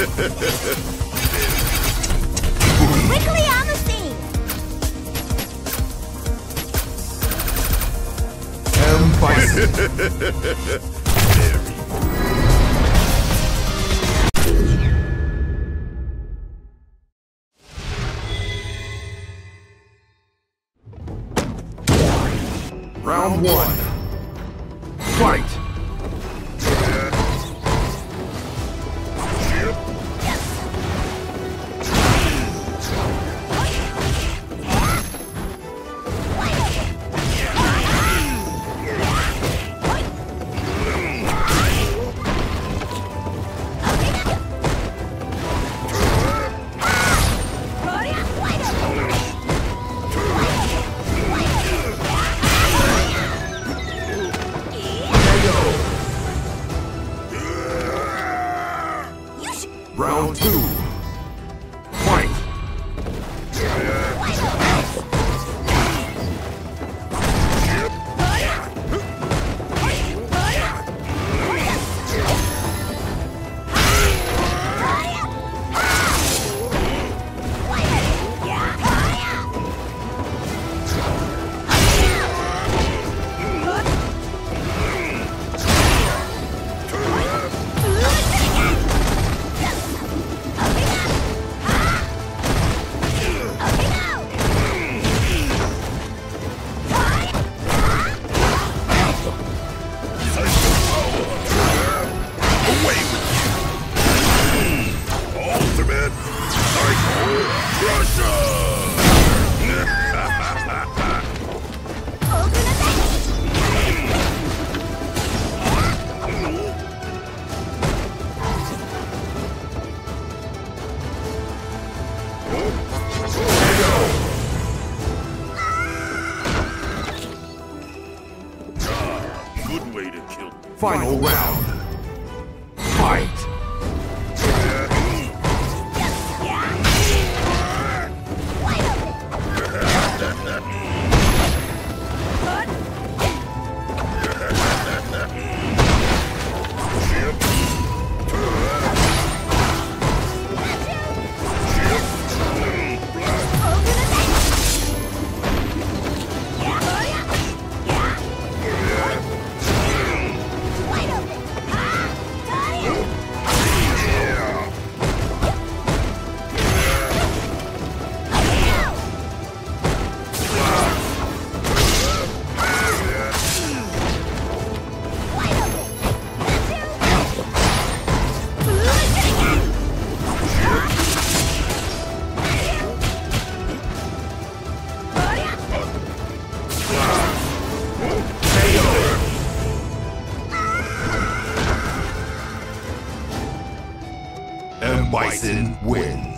Quickly on the scene! M. Round one. Fight! Round two. To kill. Final round. Fight! Bison wins.